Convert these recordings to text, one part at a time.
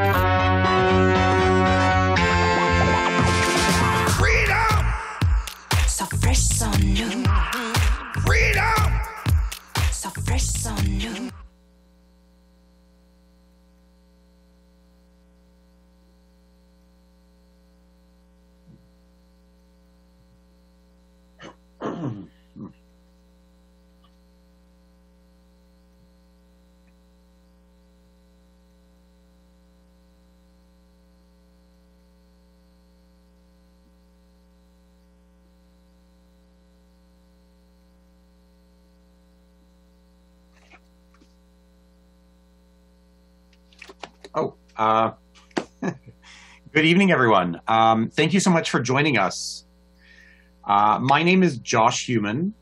Freedom! Oh, uh, good evening, everyone. Um, thank you so much for joining us. Uh, my name is Josh Heuman,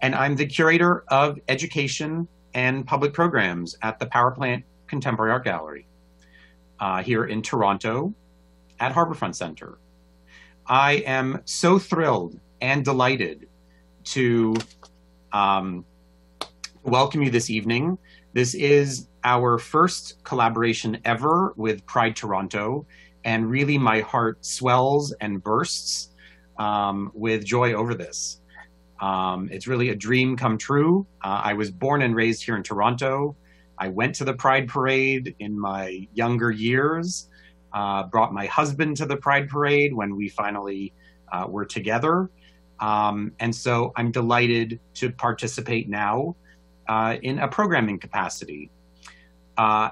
and I'm the curator of education and public programs at the Power Plant Contemporary Art Gallery uh, here in Toronto at Harbourfront Center. I am so thrilled and delighted to um, welcome you this evening. This is our first collaboration ever with Pride Toronto, and really my heart swells and bursts um, with joy over this. Um, it's really a dream come true. Uh, I was born and raised here in Toronto. I went to the Pride Parade in my younger years, uh, brought my husband to the Pride Parade when we finally uh, were together. Um, and so I'm delighted to participate now uh, in a programming capacity. Uh,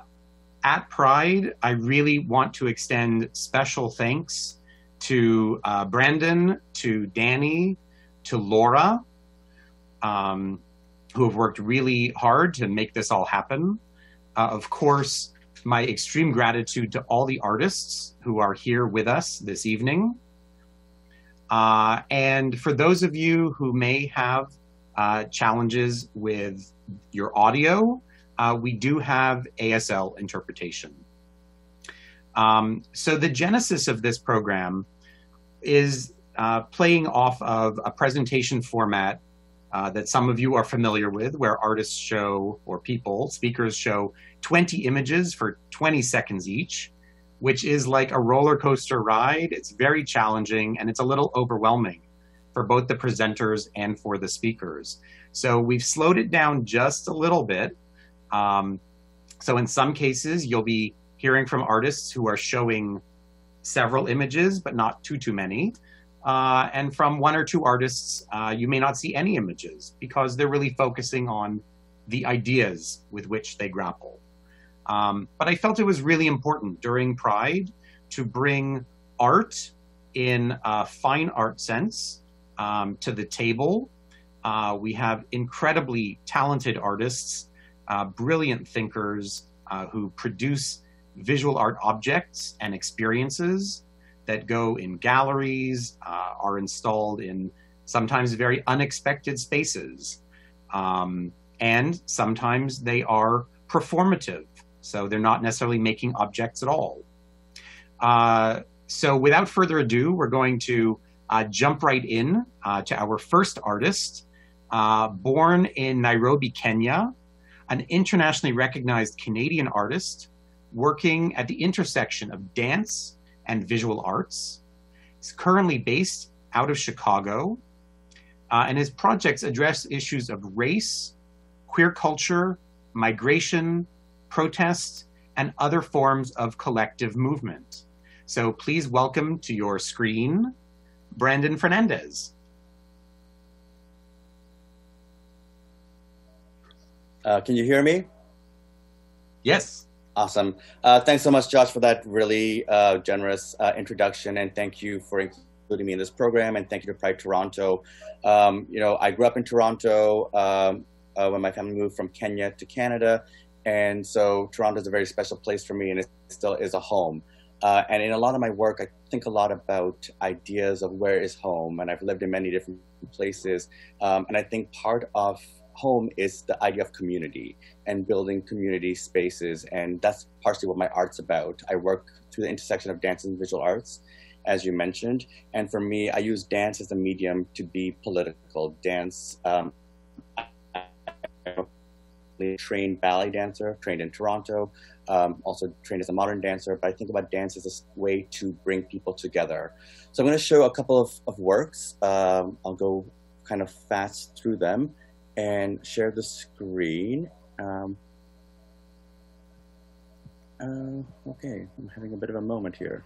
at Pride, I really want to extend special thanks to uh, Brandon, to Danny, to Laura, um, who have worked really hard to make this all happen. Uh, of course, my extreme gratitude to all the artists who are here with us this evening. Uh, and for those of you who may have uh, challenges with your audio, uh, we do have ASL interpretation. Um, so the genesis of this program is uh, playing off of a presentation format uh, that some of you are familiar with, where artists show, or people, speakers show 20 images for 20 seconds each, which is like a roller coaster ride. It's very challenging and it's a little overwhelming for both the presenters and for the speakers. So we've slowed it down just a little bit. Um, so in some cases, you'll be hearing from artists who are showing several images, but not too, too many. Uh, and from one or two artists, uh, you may not see any images because they're really focusing on the ideas with which they grapple. Um, but I felt it was really important during Pride to bring art in a fine art sense um, to the table. Uh, we have incredibly talented artists, uh, brilliant thinkers uh, who produce visual art objects and experiences that go in galleries, uh, are installed in sometimes very unexpected spaces. Um, and sometimes they are performative. So they're not necessarily making objects at all. Uh, so without further ado, we're going to uh, jump right in uh, to our first artist, uh, born in Nairobi, Kenya, an internationally recognized Canadian artist working at the intersection of dance and visual arts. He's currently based out of Chicago, uh, and his projects address issues of race, queer culture, migration, protest, and other forms of collective movement. So please welcome to your screen, Brendan Fernandes. Uh, can you hear me? Yes. Awesome. Uh, thanks so much, Josh, for that really uh, generous uh, introduction, and thank you for including me in this program, and thank you to Pride Toronto. Um, you know, I grew up in Toronto um, uh, when my family moved from Kenya to Canada, and so Toronto is a very special place for me, and it still is a home. Uh, and in a lot of my work, I think a lot about ideas of where is home, and I've lived in many different places, um, and I think part of home is the idea of community and building community spaces. And that's partially what my art's about. I work through the intersection of dance and visual arts, as you mentioned. And for me, I use dance as a medium to be political. Dance, um, trained ballet dancer, trained in Toronto, um, also trained as a modern dancer, but I think about dance as a way to bring people together. So I'm going to show a couple of, of works. Um, I'll go kind of fast through them and share the screen. Um, uh, okay, I'm having a bit of a moment here.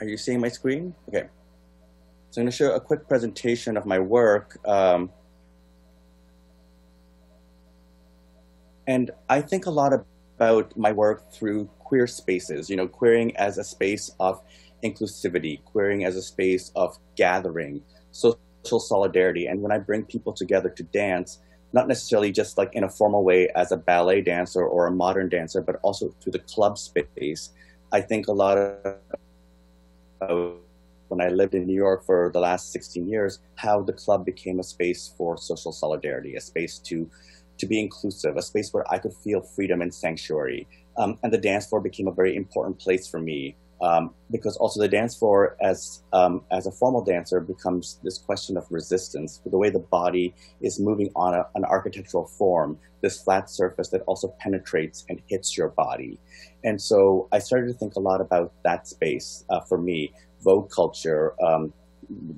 Are you seeing my screen? Okay. So I'm going to show a quick presentation of my work. Um, and I think a lot about my work through queer spaces, you know, queering as a space of inclusivity, queering as a space of gathering, social solidarity. And when I bring people together to dance, not necessarily just like in a formal way as a ballet dancer or a modern dancer, but also through the club space, I think a lot of when I lived in New York for the last 16 years, how the club became a space for social solidarity, a space to to be inclusive, a space where I could feel freedom and sanctuary. Um, and the dance floor became a very important place for me um, because also the dance floor as um, as a formal dancer becomes this question of resistance. The way the body is moving on a, an architectural form this flat surface that also penetrates and hits your body. And so i started to think a lot about that space uh, for me vogue culture um,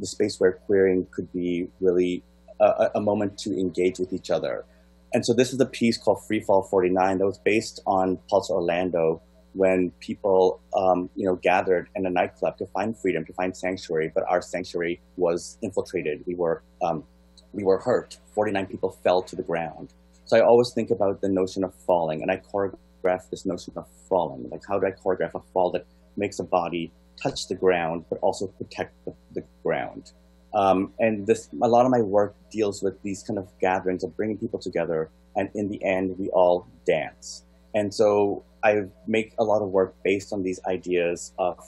the space where queering could be really a, a moment to engage with each other and so this is a piece called Free Fall 49 that was based on Pulse Orlando, when people, um, you know, gathered in a nightclub to find freedom, to find sanctuary, but our sanctuary was infiltrated. We were, um, we were hurt. 49 people fell to the ground. So I always think about the notion of falling, and I choreograph this notion of falling. Like, how do I choreograph a fall that makes a body touch the ground, but also protect the, the ground? Um, and this, a lot of my work deals with these kind of gatherings of bringing people together, and in the end, we all dance. And so I make a lot of work based on these ideas of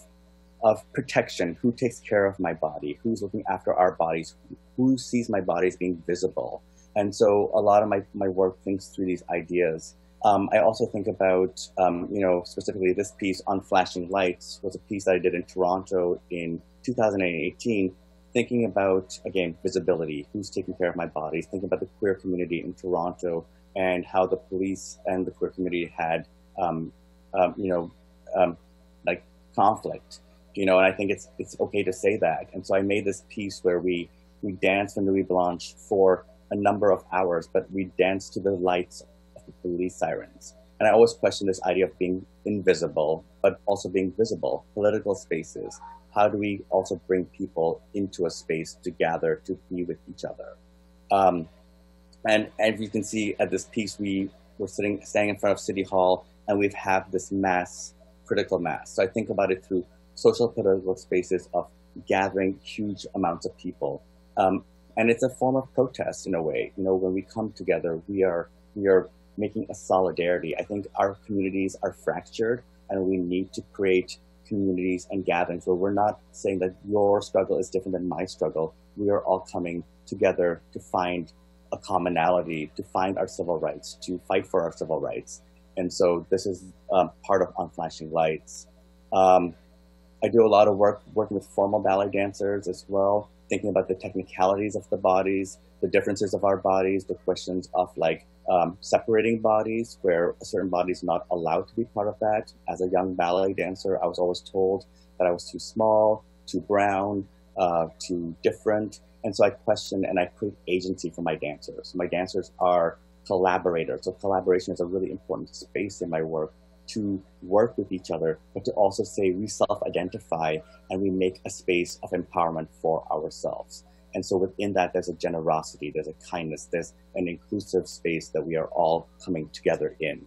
of protection. Who takes care of my body? Who's looking after our bodies? Who sees my body as being visible? And so a lot of my, my work thinks through these ideas. Um, I also think about, um, you know, specifically this piece on flashing lights was a piece that I did in Toronto in 2018, thinking about, again, visibility, who's taking care of my body, thinking about the queer community in Toronto and how the police and the queer community had um, um, you know, um, like conflict, you know, and I think it's it's okay to say that. And so I made this piece where we we danced in Nuit Blanche for a number of hours, but we danced to the lights of the police sirens. And I always question this idea of being invisible, but also being visible, political spaces. How do we also bring people into a space to gather, to be with each other? Um, and as you can see at this piece, we were sitting, standing in front of City Hall and we've had this mass, critical mass. So I think about it through social political spaces of gathering huge amounts of people. Um, and it's a form of protest in a way. You know, when we come together, we are we are making a solidarity. I think our communities are fractured, and we need to create communities and gatherings where we're not saying that your struggle is different than my struggle. We are all coming together to find a commonality, to find our civil rights, to fight for our civil rights. And so this is um, part of On Flashing Lights. Um, I do a lot of work working with formal ballet dancers as well, thinking about the technicalities of the bodies, the differences of our bodies, the questions of like um, separating bodies, where a certain body is not allowed to be part of that. As a young ballet dancer, I was always told that I was too small, too brown, uh, too different. And so I question and I create agency for my dancers. My dancers are collaborators. So collaboration is a really important space in my work to work with each other, but to also say we self-identify and we make a space of empowerment for ourselves. And so within that, there's a generosity, there's a kindness, there's an inclusive space that we are all coming together in.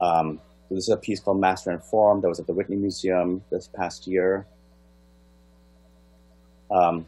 Um, so this is a piece called Master and Form that was at the Whitney Museum this past year. Um,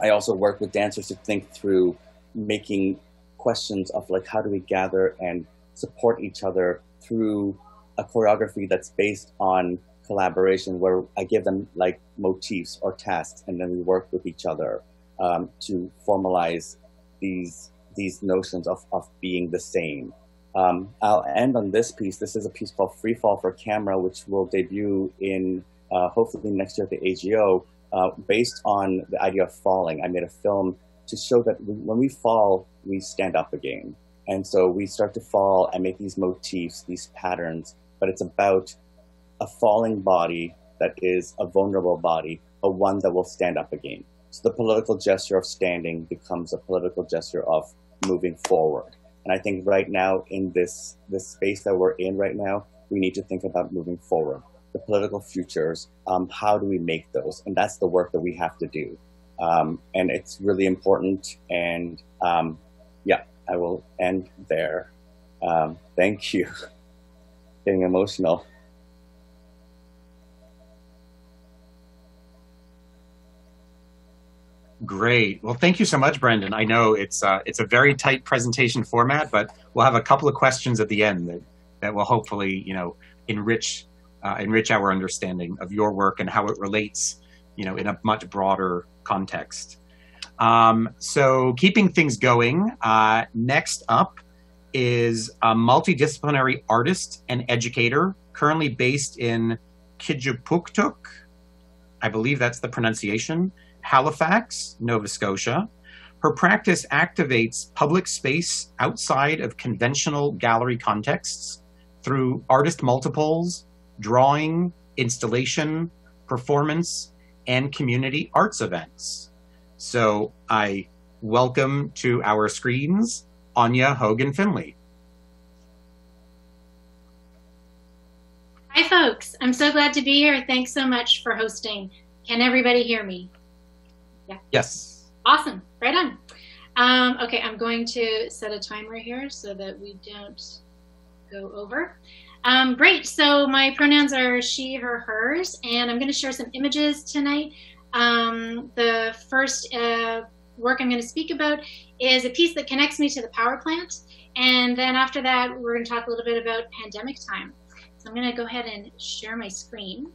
I also work with dancers to think through making questions of like how do we gather and support each other through a choreography that's based on collaboration where I give them like motifs or tasks and then we work with each other um, to formalize these these notions of, of being the same. Um, I'll end on this piece. This is a piece called Free Fall for Camera, which will debut in uh, hopefully next year at the AGO. uh, based on the idea of falling, I made a film to show that when we fall, we stand up again. And so we start to fall and make these motifs, these patterns, but it's about a falling body that is a vulnerable body, but one that will stand up again. So the political gesture of standing becomes a political gesture of moving forward. And I think right now in this this space that we're in right now, we need to think about moving forward. The political futures, um, how do we make those? And that's the work that we have to do. Um, and it's really important. And um, I will end there. Um, thank you. Getting emotional. Great. Well, thank you so much, Brendan. I know it's uh, it's a very tight presentation format, but we'll have a couple of questions at the end that, that will hopefully, you know, enrich uh, enrich our understanding of your work and how it relates, you know, in a much broader context. Um, so, keeping things going, uh, next up is a multidisciplinary artist and educator, currently based in Kjipuktuk. I believe that's the pronunciation. Halifax, Nova Scotia. Her practice activates public space outside of conventional gallery contexts through artist multiples, drawing, installation, performance, and community arts events. So I welcome to our screens Onya Hogan-Finlay. Hi, folks. I'm so glad to be here. Thanks so much for hosting. Can everybody hear me? Yeah. Yes. Awesome. Right on. Um, okay, I'm going to set a timer here so that we don't go over. Um, great. So my pronouns are she, her, hers, and I'm going to share some images tonight. Um, the first uh, work I'm going to speak about is a piece that connects me to the power plant. And then after that, we're going to talk a little bit about pandemic time. So I'm going to go ahead and share my screen.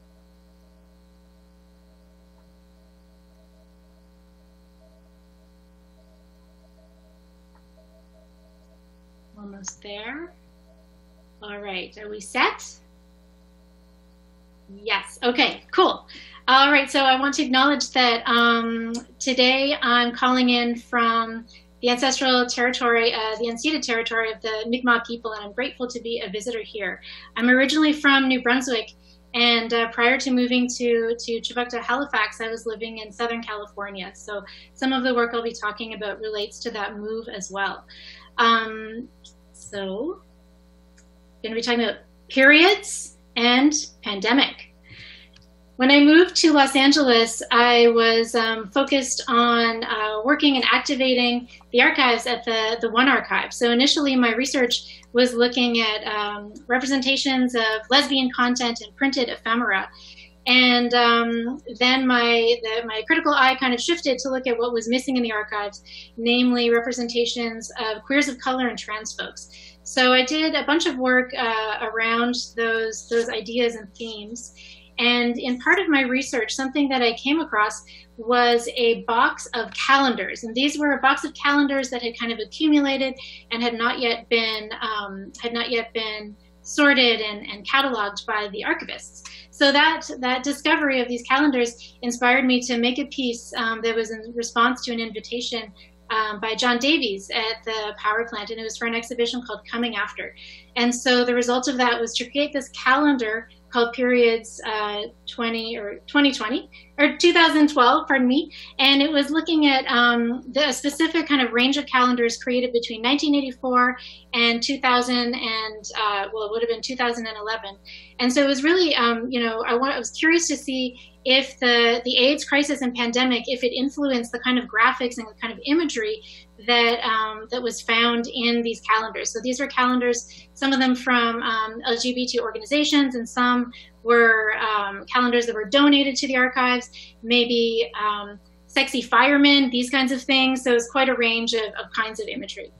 Almost there. All right, are we set? Yes, okay, cool. All right, so I want to acknowledge that um, today I'm calling in from the ancestral territory, uh, the unceded territory of the Mi'kmaq people, and I'm grateful to be a visitor here. I'm originally from New Brunswick, and uh, prior to moving to, to Chebucto, Halifax, I was living in Southern California. So some of the work I'll be talking about relates to that move as well. Um, so, going to be talking about periods and pandemic. When I moved to Los Angeles, I was um, focused on uh, working and activating the archives at the, the One Archive. So initially, my research was looking at um, representations of lesbian content in printed ephemera. And um, then my, the, my critical eye kind of shifted to look at what was missing in the archives, namely representations of queers of color and trans folks. So I did a bunch of work uh, around those, those ideas and themes. And in part of my research, something that I came across was a box of calendars. And these were a box of calendars that had kind of accumulated and had not yet been, um, had not yet been sorted and, and cataloged by the archivists. So that, that discovery of these calendars inspired me to make a piece um, that was in response to an invitation um, by Jon Davies at the power plant, and it was for an exhibition called Coming After. And so the result of that was to create this calendar called Periods uh, 20 or 2020 or 2012, pardon me, and it was looking at um, the specific kind of range of calendars created between 1984 and 2000 and uh, well, it would have been 2011. And so it was really, um, you know, I, want, I was curious to see if the, the AIDS crisis and pandemic, if it influenced the kind of graphics and the kind of imagery that um, that was found in these calendars. So these were calendars, some of them from um, LGBT organizations, and some were um, calendars that were donated to the archives. Maybe um, sexy firemen, these kinds of things. So it's quite a range of, of kinds of imagery.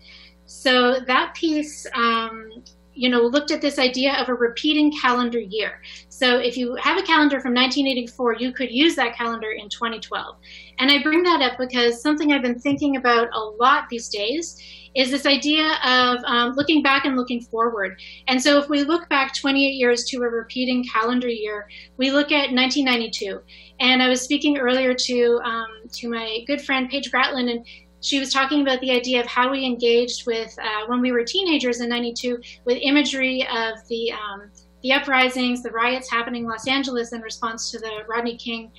So that piece um, you know, looked at this idea of a repeating calendar year. So if you have a calendar from 1984, you could use that calendar in 2012. And I bring that up because something I've been thinking about a lot these days is this idea of um, looking back and looking forward. And so if we look back 28 years to a repeating calendar year, we look at 1992. And I was speaking earlier to um, to my good friend Paige Gratland, and she was talking about the idea of how we engaged with uh, when we were teenagers in '92 with imagery of the um, the uprisings, the riots happening in Los Angeles in response to the Rodney King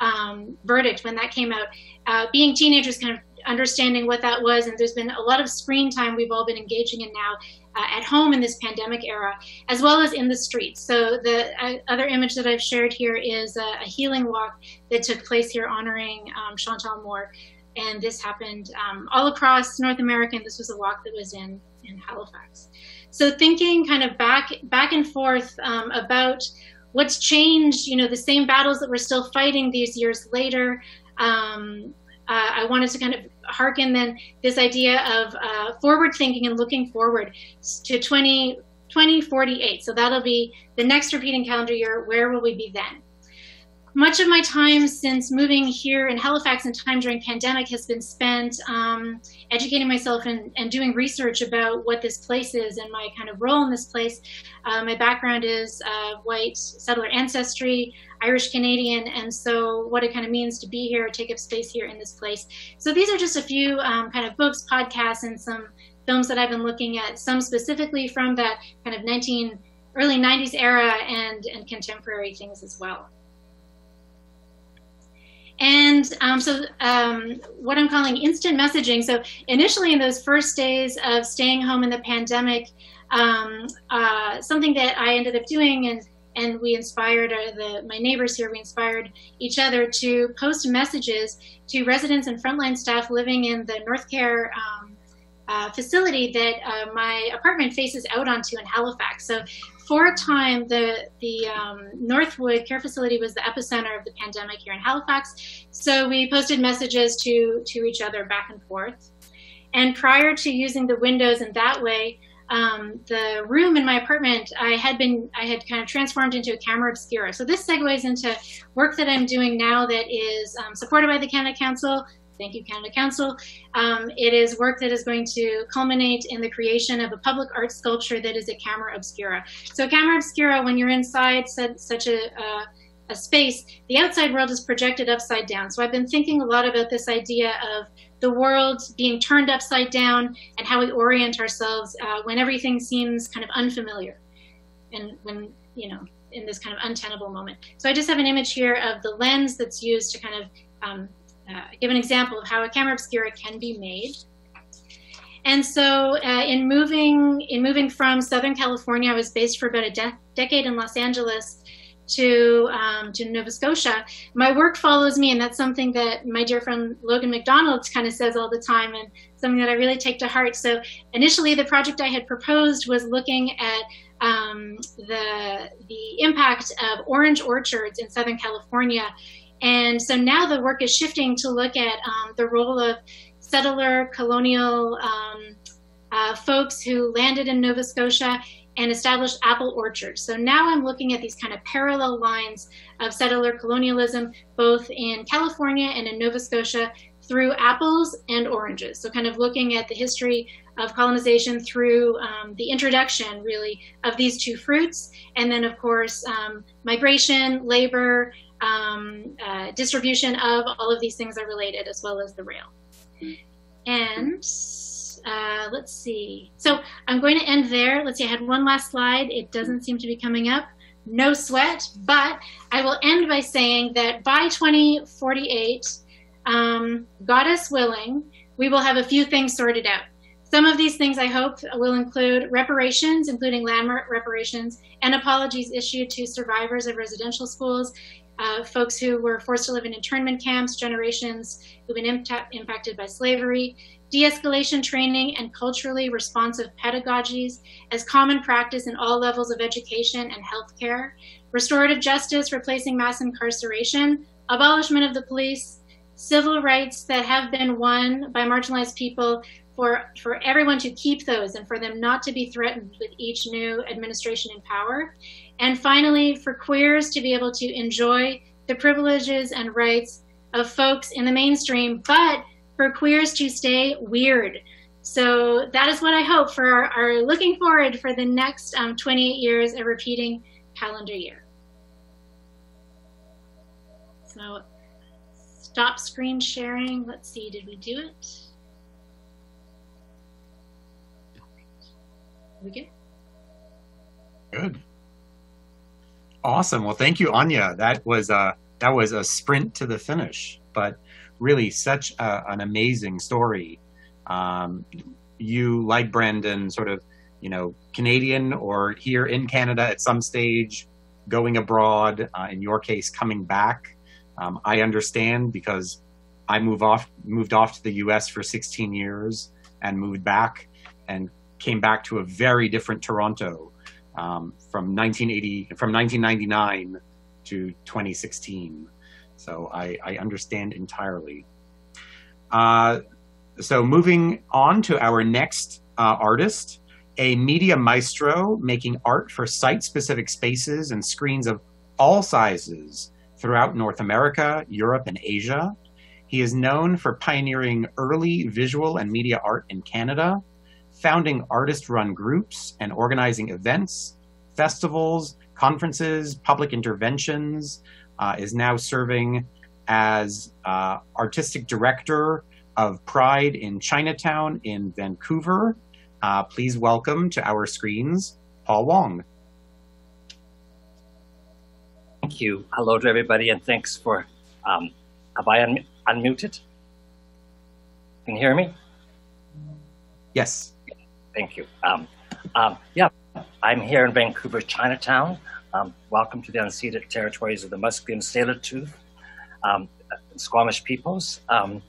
um, verdict when that came out. Uh, being teenagers, kind of understanding what that was, and there's been a lot of screen time we've all been engaging in now uh, at home in this pandemic era, as well as in the streets. So the uh, other image that I've shared here is a, a, healing walk that took place here honoring um, Chantel Moore. And this happened um, all across North America, and this was a walk that was in, in Halifax. So thinking kind of back, back and forth um, about what's changed, you know, the same battles that we're still fighting these years later, um, uh, I wanted to kind of hearken then this idea of uh, forward thinking and looking forward to 20, 2048. So that'll be the next repeating calendar year. Where will we be then? Much of my time since moving here in Halifax and time during pandemic has been spent um, educating myself and, and, doing research about what this place is and my kind of role in this place. Uh, my background is uh, white settler ancestry. Irish Canadian, and so what it kind of means to be here, take up space here in this place. So these are just a few um, kind of books, podcasts, and some films that I've been looking at. Some specifically from that kind of 19 early 90s era and and contemporary things as well. And um, so, um, what I'm calling instant messaging. So, initially, in those first days of staying home in the pandemic, um, uh, something that I ended up doing and and we inspired uh, the my neighbors here. We inspired each other to post messages to residents and frontline staff living in the North Care um, uh, facility that uh, my apartment faces out onto in Halifax. So for a time, the the um, Northwood Care Facility was the epicenter of the pandemic here in Halifax. So we posted messages to to each other back and forth. And prior to using the windows in that way, um, the room in my apartment, I had been, I had kind of transformed into a camera obscura. So this segues into work that I'm doing now that is um, supported by the Canada Council. Thank you, Canada Council. Um, it is work that is going to culminate in the creation of a public art sculpture that is a camera obscura. So camera obscura, when you're inside such, a, uh, a space, the outside world is projected upside down. So I've been thinking a lot about this idea of the world being turned upside down and how we orient ourselves uh, when everything seems kind of unfamiliar and when, you know, in this kind of untenable moment. So I just have an image here of the lens that's used to kind of um, uh, give an example of how a camera obscura can be made. And so uh, in moving in moving from Southern California, I was based for about a de decade in Los Angeles to um, to Nova Scotia, my work follows me, and that's something that my dear friend Logan MacDonald kind of says all the time, and something that I really take to heart. So initially, the project I had proposed was looking at um, the the impact of orange orchards in Southern California, and so now the work is shifting to look at um, the role of settler colonial um, uh, folks who landed in Nova Scotia and established apple orchards. So now I'm looking at these kind of parallel lines of settler colonialism, both in California and in Nova Scotia, through apples and oranges. So kind of looking at the history of colonization through um, the introduction, really, of these two fruits, and then, of course, um, migration, labor, um, uh, distribution of all of these things are related, as well as the rail. And uh, let's see. So I'm going to end there. Let's see, I had one last slide. It doesn't seem to be coming up. No sweat, but I will end by saying that by 2048, um, goddess willing, we will have a few things sorted out. Some of these things I hope will include reparations, including land reparations, and apologies issued to survivors of residential schools, uh, folks who were forced to live in internment camps, generations who've been impacted by slavery, de-escalation training and culturally responsive pedagogies as common practice in all levels of education and healthcare, restorative justice replacing mass incarceration, abolishment of the police, civil rights that have been won by marginalized people for, for everyone to keep those and for them not to be threatened with each new administration in power. And finally, for queers to be able to enjoy the privileges and rights of folks in the mainstream, but for queers to stay weird. So that is what I hope for our, our looking forward for the next um, 28 years of repeating calendar year. So stop screen sharing. Let's see, did we do it? We good? Good. Awesome. Well, thank you, Onya. That was a that was a sprint to the finish, but really such a, an amazing story. Um, you, like Brendan, sort of, you know, Canadian or here in Canada at some stage, going abroad. Uh, in your case, coming back. Um, I understand because I move off moved off to the U.S. for 16 years and moved back and came back to a very different Toronto um, from 1980 from 1999 to 2016. So I, I understand entirely. Uh, so moving on to our next uh, artist, a media maestro making art for site-specific spaces and screens of all sizes throughout North America, Europe, and Asia. He is known for pioneering early visual and media art in Canada, founding artist-run groups and organizing events, festivals, conferences, public interventions, uh, is now serving as uh, artistic director of Pride in Chinatown in Vancouver. Uh, please welcome to our screens, Paul Wong. Thank you. Hello to everybody, and thanks for. Um, have I un- unmuted? Can you hear me? Yes. Thank you. Um, um, yeah, I'm here in Vancouver, Chinatown. Um, welcome to the unceded territories of the Musqueam, Tsleil-Waututh, um, Squamish peoples. Um,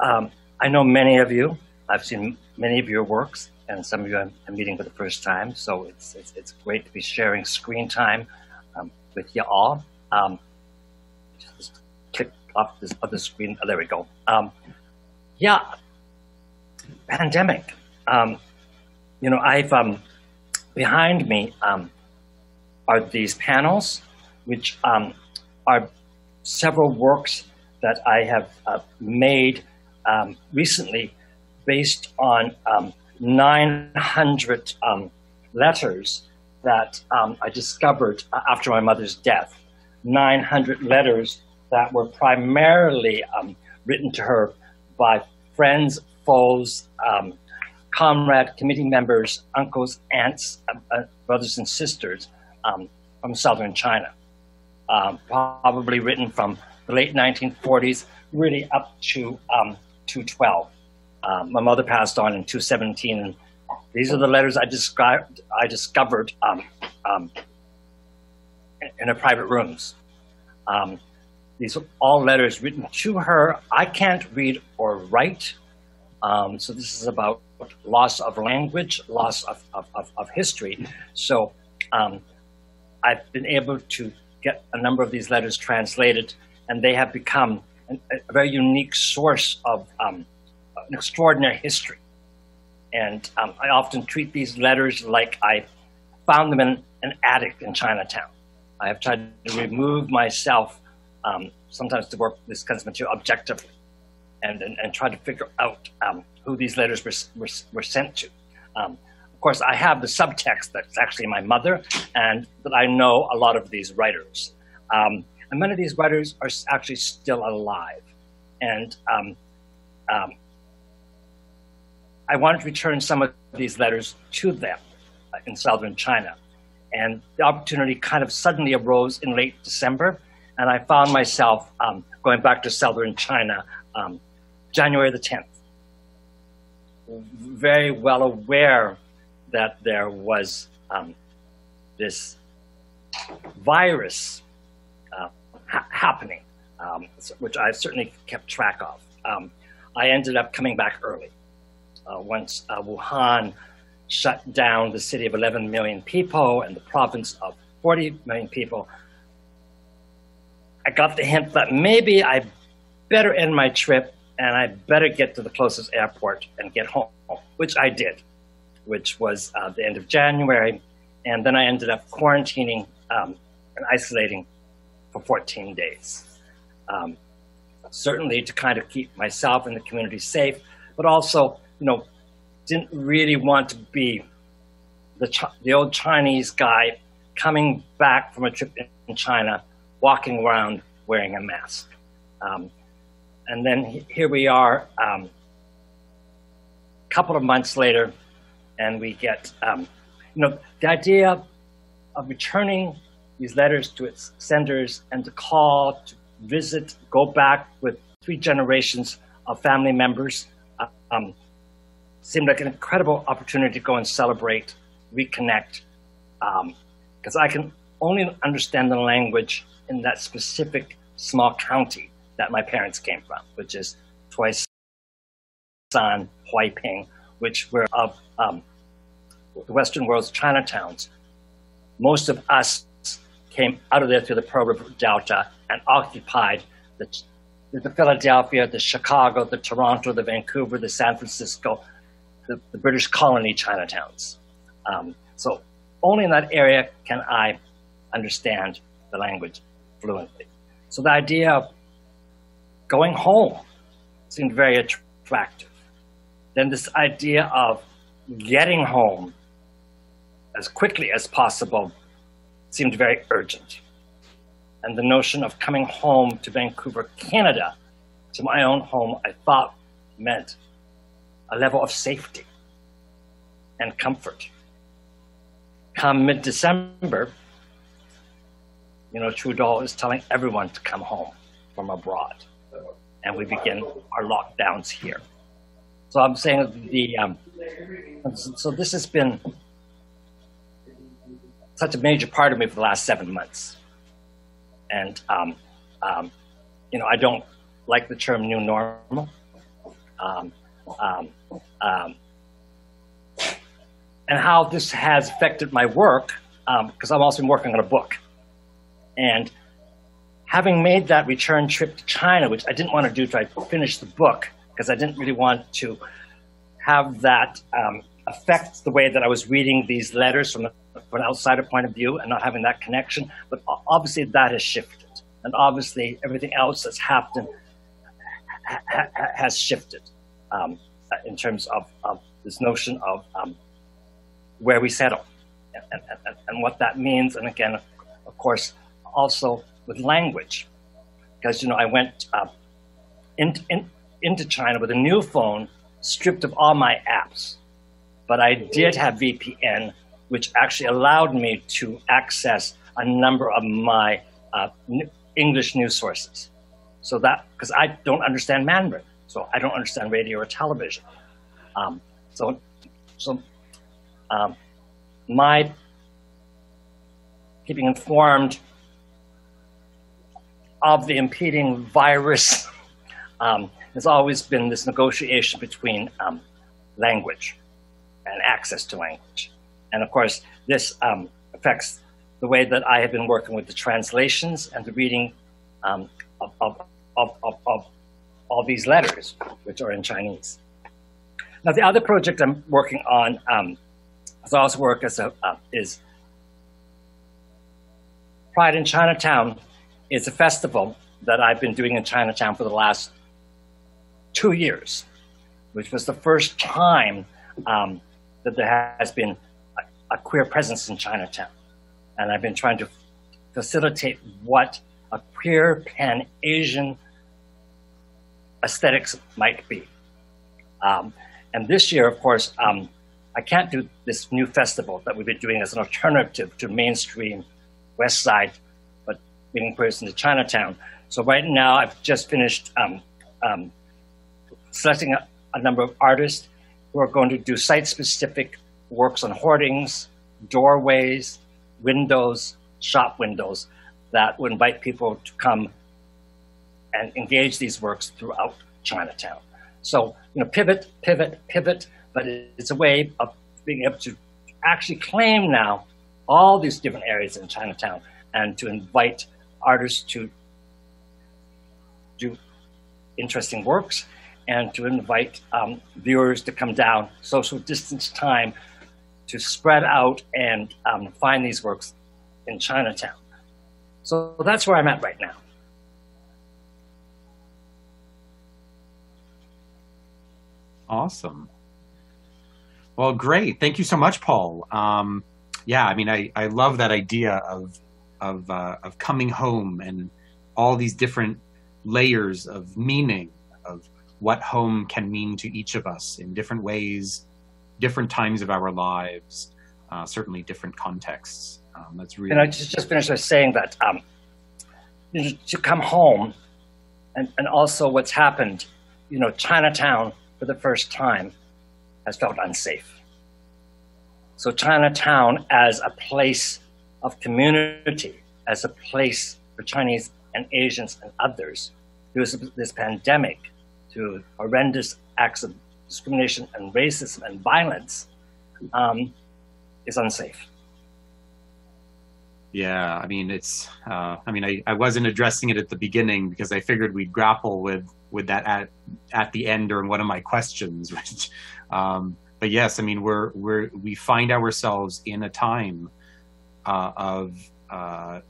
um, I know many of you. I've seen many of your works, and some of you I'm, meeting for the first time. So it's, it's, it's great to be sharing screen time um, with you all. Just click off this other screen. Oh, there we go. Yeah, pandemic. Um, you know, I've um, behind me are these panels, which are several works that I have uh, made um, recently based on um, 900 um, letters that um, I discovered after my mother's death. 900 letters that were primarily um, written to her by friends, foes, um, comrade, committee members, uncles, aunts, uh, uh, brothers, and sisters from southern China. probably written from the late 1940s, really up to um, 212. Um, my mother passed on in 217, and these are the letters I described. I discovered um, um, in her private rooms. Um, these are all letters written to her. I can't read or write, um, so this is about loss of language, loss of, of, of, of history. So um, I've been able to get a number of these letters translated, and they have become a very unique source of um, an extraordinary history. And um, I often treat these letters like I found them in an attic in Chinatown. I have tried to remove myself um, sometimes to work this kind of material objectively and, and, and try to figure out um, who these letters were, were, were sent to. Um, of course, I have the subtext that's actually my mother, and that I know a lot of these writers. Um, and many of these writers are actually still alive. And um, um, I wanted to return some of these letters to them uh, in southern China. And the opportunity kind of suddenly arose in late December. And I found myself um, going back to southern China um, January the 10th. Very well aware that there was um, this virus ha- happening, um, which I certainly kept track of. Um, I ended up coming back early. Uh, once uh, Wuhan shut down the city of 11 million people and the province of 40 million people, I got the hint that maybe I better end my trip and I better get to the closest airport and get home, which I did, which was uh, the end of January. And then I ended up quarantining um, and isolating for 14 days. Um, certainly to kind of keep myself and the community safe, but also, you know, didn't really want to be the, the old Chinese guy coming back from a trip in China, walking around wearing a mask. Um, and then here we are, um, a couple of months later, and we get, um, you know, the idea of returning these letters to its senders and to call, to visit, go back with three generations of family members um, seemed like an incredible opportunity to go and celebrate, reconnect, because I can only understand the language in that specific small county that my parents came from, which is Toisan, Hoiping, which were of um, the Western world's Chinatowns. Most of us came out of there through the Pearl River Delta and occupied the, the Philadelphia, the Chicago, the Toronto, the Vancouver, the San Francisco, the, the British colony Chinatowns. Um, so only in that area can I understand the language fluently. So the idea of going home seemed very attractive. Then this idea of getting home as quickly as possible seemed very urgent. And the notion of coming home to Vancouver, Canada, to my own home, I thought meant a level of safety and comfort. Come mid December, you know, Trudeau is telling everyone to come home from abroad. And we begin our lockdowns here. So I'm saying the, um, so this has been such a major part of me for the last seven months. And, um, um, you know, I don't like the term new normal. Um, um, um, and how this has affected my work, because I've also working on a book. And having made that return trip to China, which I didn't want to do until I finished the book, because I didn't really want to have that um, affect the way that I was reading these letters from, the, from an outsider point of view and not having that connection. But obviously, that has shifted. And obviously, everything else that's happened ha- ha- has shifted um, in terms of, of, this notion of um, where we settle and, and, and, what that means. And again, of course, also with language. Because, you know, I went uh, in, in, into China with a new phone stripped of all my apps. But I did have VPN, which actually allowed me to access a number of my uh, English news sources. So that, because I don't understand Mandarin, so I don't understand radio or television. Um, so, so um, my keeping informed of the impeding virus um, has always been this negotiation between um, language and access to language. And of course, this um, affects the way that I have been working with the translations and the reading um, of, of, of, of, all these letters, which are in Chinese. Now, the other project I'm working on, um, as I also work as a, uh, is Pride in Chinatown is a festival that I've been doing in Chinatown for the last two years, which was the first time um, that there has been a, a, queer presence in Chinatown. And I've been trying to facilitate what a queer pan Asian aesthetics might be. Um, and this year, of course, um, I can't do this new festival that we've been doing as an alternative to mainstream West Side, bringing queers into Chinatown. So right now, I've just finished um, um, selecting a, a, number of artists who are going to do site-specific works on hoardings, doorways, windows, shop windows that would invite people to come and engage these works throughout Chinatown. So, you know, pivot, pivot, pivot, but it's a way of being able to actually claim now all these different areas in Chinatown and to invite artists to do interesting works and to invite um, viewers to come down, social distance time, to spread out and um, find these works in Chinatown. So that's where I'm at right now. Awesome. Well, great. Thank you so much, Paul. Um, yeah, I mean, I, I love that idea of of uh, of coming home and all these different layers of meaning of what home can mean to each of us in different ways, different times of our lives, uh, certainly different contexts. Um, that's really. And I just, just finished by saying that um, you know, to come home, and, and also what's happened, you know, Chinatown for the first time has felt unsafe. So Chinatown as a place of community, as a place for Chinese and Asians and others, through this pandemic, through horrendous acts of discrimination and racism and violence, um, is unsafe. Yeah, I mean it's. Uh, I mean, I, I wasn't addressing it at the beginning because I figured we'd grapple with with that at at the end during one of my questions. Which, um, but yes, I mean we're we're we find ourselves in a time uh, of uh,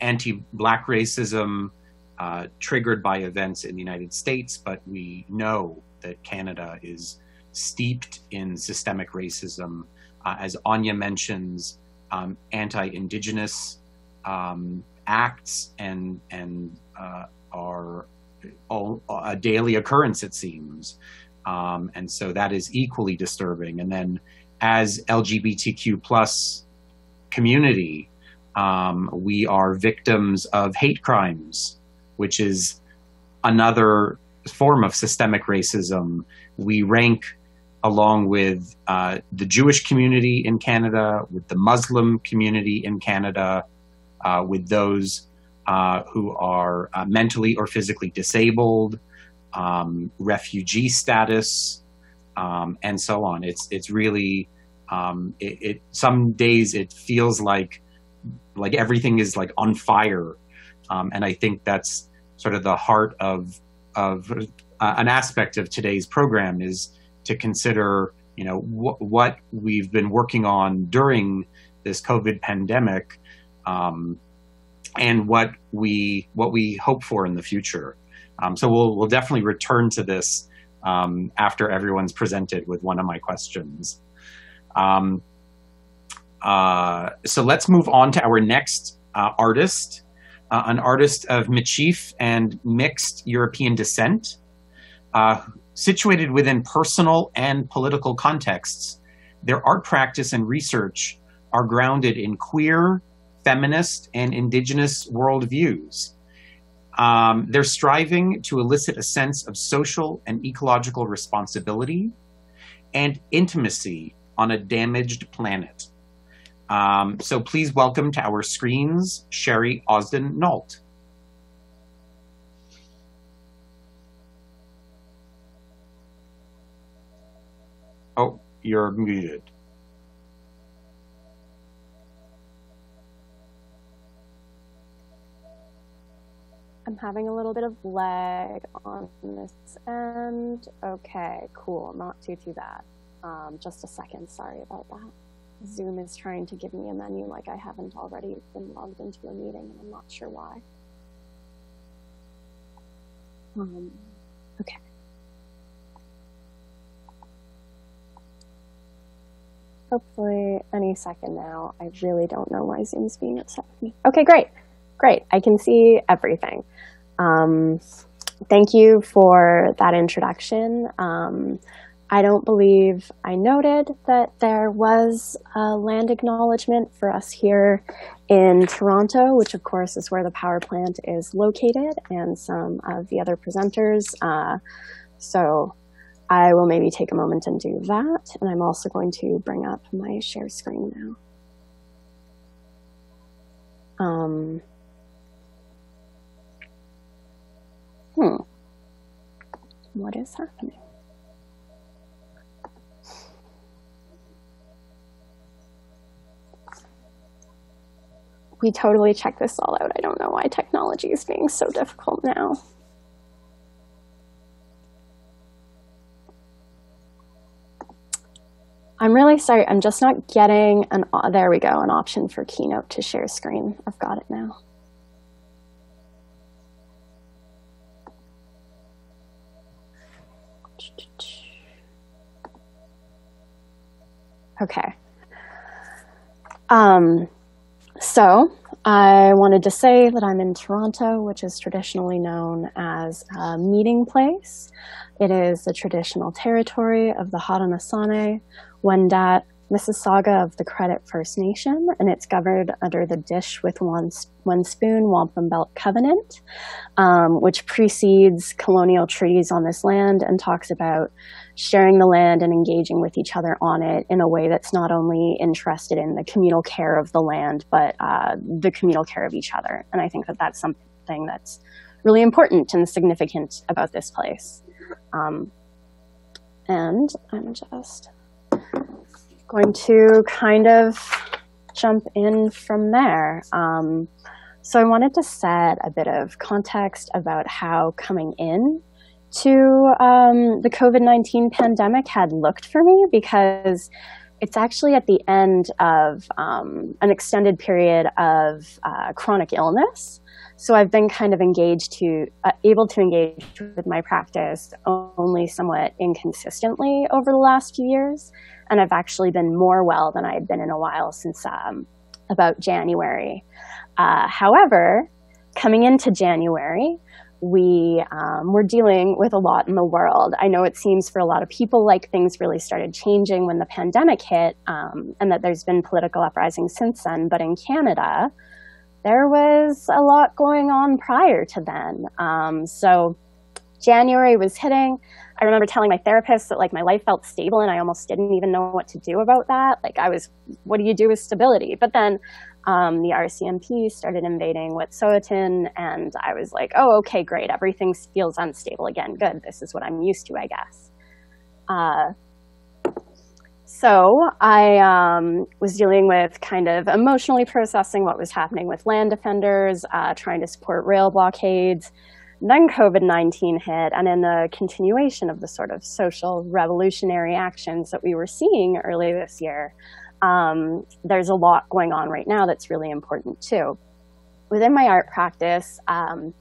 anti-black racism uh, triggered by events in the United States, but we know that Canada is steeped in systemic racism, uh, as Onya mentions, um, anti-indigenous um, acts and and uh, are all, a daily occurrence, it seems. Um, and so that is equally disturbing. And then as LGBTQ plus community, um, we are victims of hate crimes, which is another form of systemic racism. We rank along with uh, the Jewish community in Canada, with the Muslim community in Canada, uh, with those uh, who are uh, mentally or physically disabled, um, refugee status, um, and so on. It's it's really um, it, it, Some days it feels like like everything is like on fire, um, and I think that's sort of the heart of of uh, an aspect of today's program is to consider you know wh- what we've been working on during this COVID pandemic. Um, and what we what we hope for in the future. Um, so we'll we'll definitely return to this um, after everyone's presented with one of my questions. Um, uh, so let's move on to our next uh, artist, uh, an artist of Michif and mixed European descent, uh, situated within personal and political contexts. Their art practice and research are grounded in queer, feminist, and indigenous worldviews. Um, they're striving to elicit a sense of social and ecological responsibility and intimacy on a damaged planet. Um, so please welcome to our screens Sheri Osden Nault. Oh, you're muted. I'm having a little bit of lag on this end. Okay, cool. Not too, too bad. Um, just a second. Sorry about that. Zoom is trying to give me a menu like I haven't already been logged into a meeting, and I'm not sure why. Um, okay. Hopefully any second now. I really don't know why Zoom's being upset with me. Okay, great. Great. I can see everything. Um, thank you for that introduction. Um, I don't believe I noted that there was a land acknowledgement for us here in Toronto, which of course is where the power plant is located, and some of the other presenters. Uh, so I will maybe take a moment and do that. And I'm also going to bring up my share screen now. Um, Hmm. What is happening? we totally check this all out. I don't know why technology is being so difficult now. I'm really sorry, I'm just not getting an, uh, there we go, an option for Keynote to share screen. I've got it now. Okay. Um, so I wanted to say that I'm in Toronto, which is traditionally known as a meeting place. It is the traditional territory of the Haudenosaunee, Wendat, Mississauga of the Credit First Nation, and it's governed under the Dish with One, one Spoon Wampum Belt Covenant, um, which precedes colonial treaties on this land and talks about sharing the land and engaging with each other on it in a way that's not only interested in the communal care of the land, but uh, the communal care of each other. And I think that that's something that's really important and significant about this place. Um, and I'm just going to kind of jump in from there. Um, so I wanted to set a bit of context about how coming in to um, the COVID 19 pandemic had looked for me because it's actually at the end of um, an extended period of uh, chronic illness. So I've been kind of engaged to, uh, able to engage with my practice only somewhat inconsistently over the last few years. And I've actually been more well than I had been in a while since um, about January. Uh, however, coming into January, we um, were dealing with a lot in the world. I know it seems for a lot of people like things really started changing when the pandemic hit, um, and that there's been political uprising since then. But in Canada, there was a lot going on prior to then. Um, so January was hitting. I remember telling my therapist that like my life felt stable and I almost didn't even know what to do about that. Like I was, what do you do with stability? But then um, the RCMP started invading with Wet'suwet'en, and I was like, oh, okay, great. Everything feels unstable again. Good. This is what I'm used to, I guess. Uh, so I um, was dealing with kind of emotionally processing what was happening with land defenders, uh, trying to support rail blockades. Then COVID 19 hit, and in the continuation of the sort of social revolutionary actions that we were seeing early this year, um, there's a lot going on right now that's really important too. Within my art practice, um,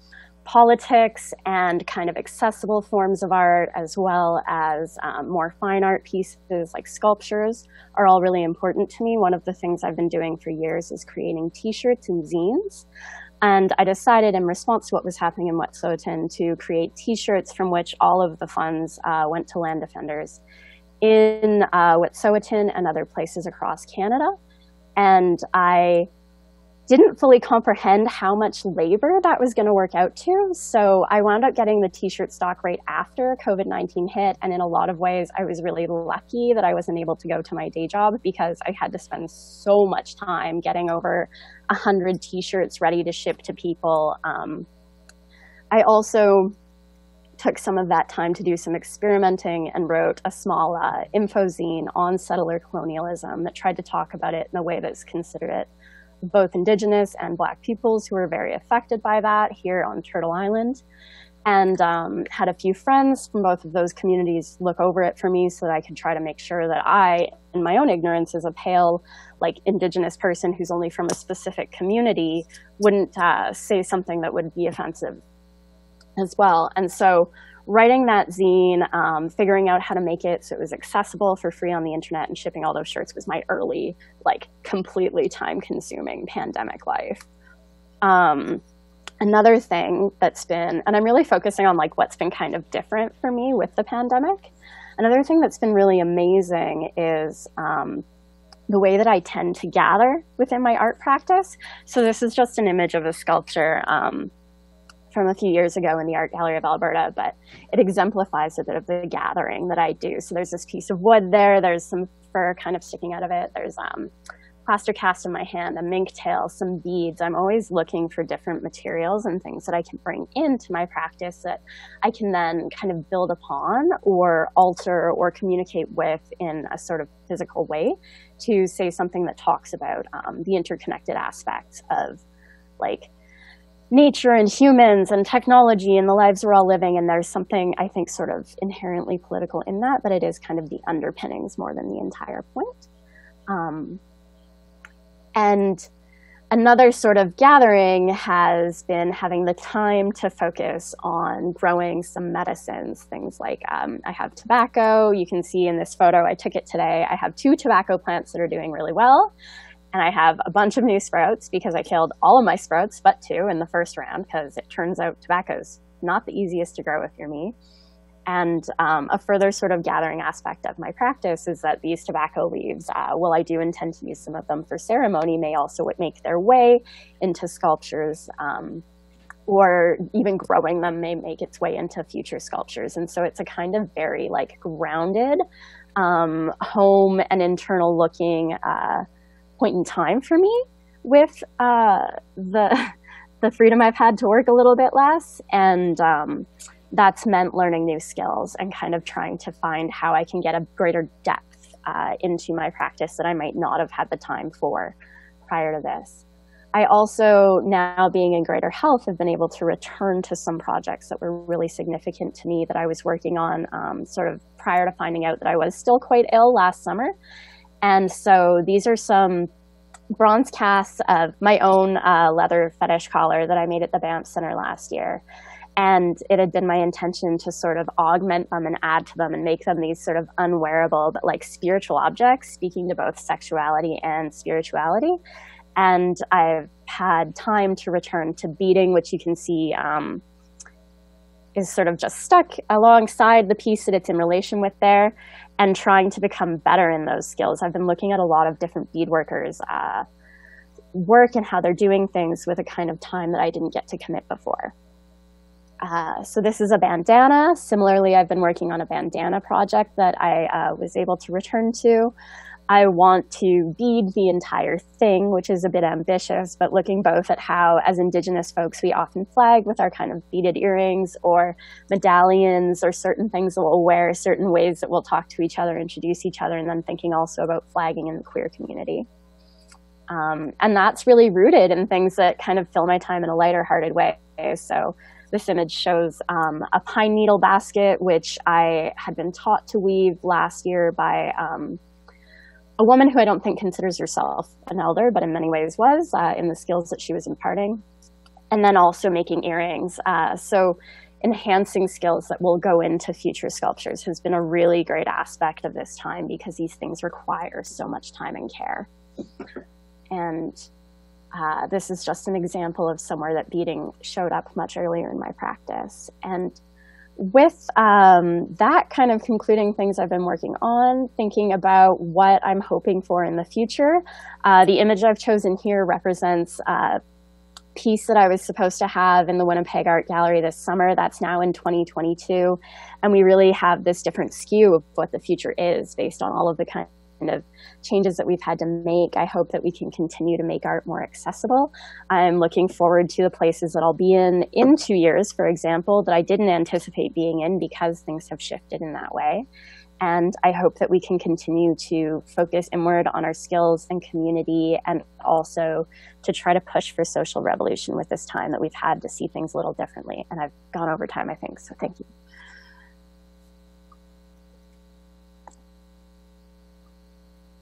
politics and kind of accessible forms of art, as well as um, more fine art pieces like sculptures, are all really important to me. One of the things I've been doing for years is creating t shirts and zines. And I decided in response to what was happening in Wet'suwet'en to create t-shirts from which all of the funds uh, went to land defenders in uh, Wet'suwet'en and other places across Canada. And I didn't fully comprehend how much labor that was going to work out to. So I wound up getting the t-shirt stock right after COVID-19 hit. And in a lot of ways, I was really lucky that I wasn't able to go to my day job because I had to spend so much time getting over 100 t-shirts ready to ship to people. Um, I also took some of that time to do some experimenting and wrote a small uh, infozine on settler colonialism that tried to talk about it in a way that's considerate both Indigenous and Black peoples who were very affected by that here on Turtle Island. And um, had a few friends from both of those communities look over it for me so that I could try to make sure that I, in my own ignorance as a pale, like Indigenous person who's only from a specific community, wouldn't uh, say something that would be offensive as well. And so writing that zine, um, figuring out how to make it so it was accessible for free on the internet and shipping all those shirts was my early, like completely time consuming pandemic life. Um, another thing that's been, and I'm really focusing on like what's been kind of different for me with the pandemic. Another thing that's been really amazing is um, the way that I tend to gather within my art practice. So this is just an image of a sculpture um, from a few years ago in the Art Gallery of Alberta, but it exemplifies a bit of the gathering that I do. So there's this piece of wood there, there's some fur kind of sticking out of it, there's um, plaster cast in my hand, a mink tail, some beads. I'm always looking for different materials and things that I can bring into my practice that I can then kind of build upon or alter or communicate with in a sort of physical way to say something that talks about um, the interconnected aspects of like nature and humans and technology and the lives we're all living. And there's something I think sort of inherently political in that, but it is kind of the underpinnings more than the entire point. Um, and another sort of gathering has been having the time to focus on growing some medicines, things like um, I have tobacco. You can see in this photo, I took it today. I have two tobacco plants that are doing really well and I have a bunch of new sprouts because I killed all of my sprouts but two in the first round because it turns out tobacco's not the easiest to grow if you're me. And um, a further sort of gathering aspect of my practice is that these tobacco leaves, uh, while I do intend to use some of them for ceremony, may also make their way into sculptures. Um, or even growing them may make its way into future sculptures. And so it's a kind of very like grounded, um, home and internal looking uh, point in time for me with uh, the the freedom I've had to work a little bit less, and um, that's meant learning new skills and kind of trying to find how I can get a greater depth uh, into my practice that I might not have had the time for prior to this. I also, now being in greater health, have been able to return to some projects that were really significant to me that I was working on um, sort of prior to finding out that I was still quite ill last summer. And so these are some bronze casts of my own uh, leather fetish collar that I made at the Banff Center last year. And it had been my intention to sort of augment them and add to them and make them these sort of unwearable but like spiritual objects, speaking to both sexuality and spirituality. And I've had time to return to beading, which you can see um, is sort of just stuck alongside the piece that it's in relation with there and trying to become better in those skills. I've been looking at a lot of different beadworkers uh, work and how they're doing things with a kind of time that I didn't get to commit before. Uh, so this is a bandana. Similarly, I've been working on a bandana project that I uh, was able to return to. I want to bead the entire thing, which is a bit ambitious, but looking both at how, as Indigenous folks, we often flag with our kind of beaded earrings or medallions or certain things that we'll wear, certain ways that we'll talk to each other, introduce each other, and then thinking also about flagging in the queer community. Um, and that's really rooted in things that kind of fill my time in a lighter hearted way. So this image shows um, a pine needle basket, which I had been taught to weave last year by um, a woman who I don't think considers herself an elder, but in many ways was uh, in the skills that she was imparting. And then also making earrings. Uh, so enhancing skills that will go into future sculptures has been a really great aspect of this time because these things require so much time and care. And uh, this is just an example of somewhere that beading showed up much earlier in my practice. And with um, that kind of concluding things I've been working on, thinking about what I'm hoping for in the future, uh, the image I've chosen here represents a piece that I was supposed to have in the Winnipeg Art Gallery this summer. That's now in 2022. And we really have this different skew of what the future is based on all of the kind of changes that we've had to make. I hope that we can continue to make art more accessible. I'm looking forward to the places that I'll be in in two years, for example, that I didn't anticipate being in because things have shifted in that way. And I hope that we can continue to focus inward on our skills and community and also to try to push for social revolution with this time that we've had to see things a little differently. And I've gone over time, I think, so thank you.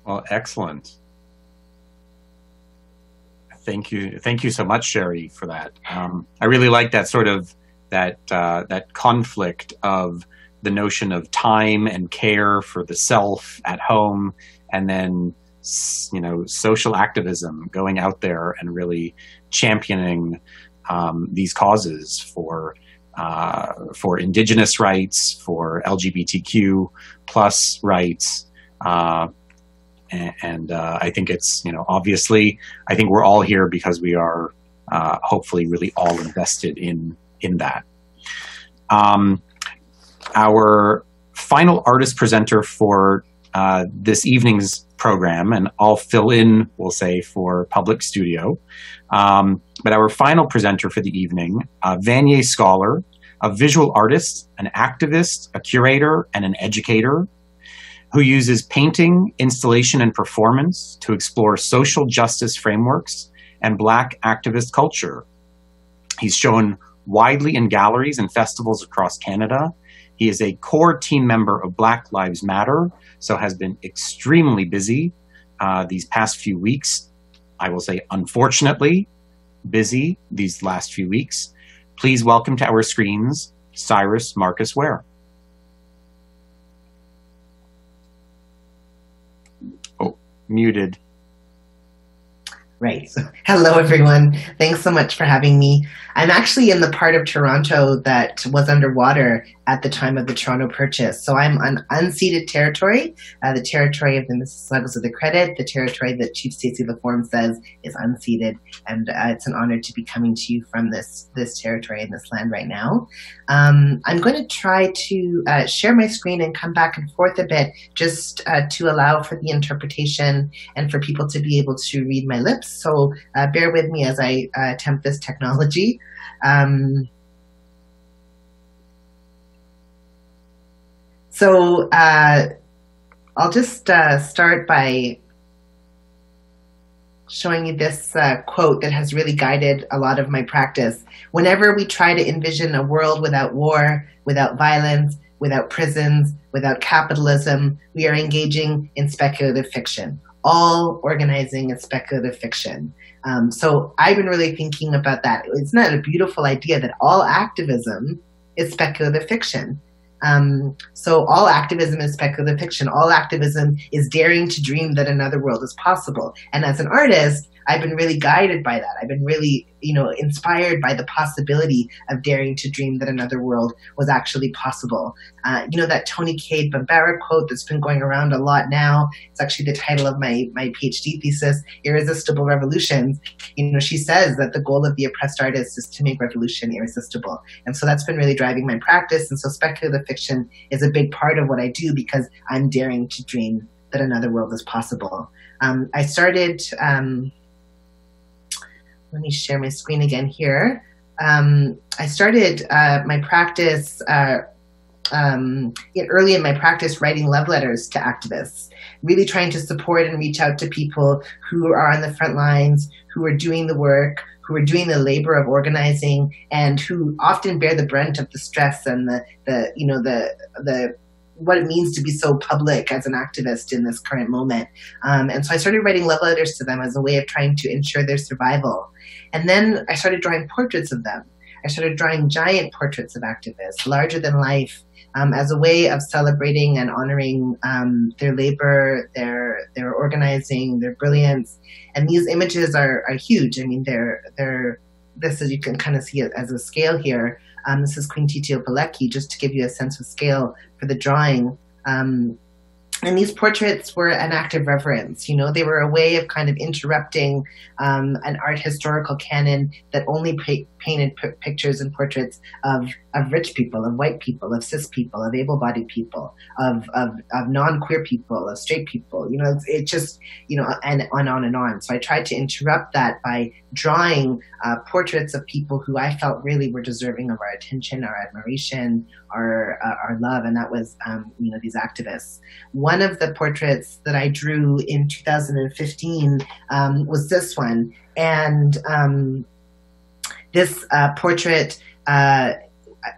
Well, excellent. Thank you. Thank you so much, Sheri, for that. Um, I really like that sort of that uh, that conflict of the notion of time and care for the self at home, and then you know social activism, going out there and really championing um, these causes for uh, for indigenous rights, for LGBTQ plus rights. Uh, and, uh, I think it's you know obviously I think we're all here because we are uh, hopefully really all invested in in that. Um, our final artist presenter for uh, this evening's program, and I'll fill in, we'll say, for Public Studio. Um, but our final presenter for the evening, uh, Vanier scholar, a visual artist, an activist, a curator, and an educator who uses painting, installation, and performance to explore social justice frameworks and Black activist culture. He's shown widely in galleries and festivals across Canada. He is a core team member of Black Lives Matter, so has been extremely busy uh, these past few weeks. I will say, unfortunately, busy these last few weeks. Please welcome to our screens Syrus Marcus Ware. Muted. Right. Hello, everyone. Thanks so much for having me. I'm actually in the part of Toronto that was underwater at the time of the Toronto Purchase. So I'm on unceded territory, uh, the territory of the Mississaugas of the Credit, the territory that Chief Stacey Laforme says is unceded. And uh, it's an honor to be coming to you from this, this territory and this land right now. Um, I'm going to try to uh, share my screen and come back and forth a bit just uh, to allow for the interpretation and for people to be able to read my lips. So uh, bear with me as I uh, attempt this technology. Um, so uh, I'll just uh, start by showing you this uh, quote that has really guided a lot of my practice. Whenever we try to envision a world without war, without violence, without prisons, without capitalism, we are engaging in speculative fiction. All organizing is speculative fiction. Um, so I've been really thinking about that. It's not a beautiful idea that all activism is speculative fiction. Um, so all activism is speculative fiction. All activism is daring to dream that another world is possible. And as an artist, I've been really guided by that. I've been really, you know, inspired by the possibility of daring to dream that another world was actually possible. Uh, you know, that Toni Cade Bambara quote that's been going around a lot now. It's actually the title of my, my PhD thesis, Irresistible Revolutions. You know, she says that the goal of the oppressed artist is to make revolution irresistible. And so that's been really driving my practice. And so speculative fiction is a big part of what I do because I'm daring to dream that another world is possible. Um, I started, um, let me share my screen again here. Um, I started uh, my practice uh, um, early in my practice writing love letters to activists, really trying to support and reach out to people who are on the front lines, who are doing the work, who are doing the labor of organizing, and who often bear the brunt of the stress and the, the you know the the what it means to be so public as an activist in this current moment. Um, and so I started writing love letters to them as a way of trying to ensure their survival. And then I started drawing portraits of them. I started drawing giant portraits of activists, larger than life, um, as a way of celebrating and honoring um, their labor, their their organizing, their brilliance. And these images are, are huge. I mean, they're they're this as you can kind of see it as a scale here. Um, this is Queen Titi Opelecki, just to give you a sense of scale for the drawing. Um, and these portraits were an act of reverence. You know, they were a way of kind of interrupting um, an art historical canon that only pa- painted p- pictures and portraits of, of rich people, of white people, of cis people, of able-bodied people, of, of, of non-queer people, of straight people. You know, it's, it just, you know, and, and on and on. So I tried to interrupt that by drawing uh, portraits of people who I felt really were deserving of our attention, our admiration, our, uh, our love, and that was, um, you know, these activists. One of the portraits that I drew in 2015 um, was this one. And um, this uh, portrait uh,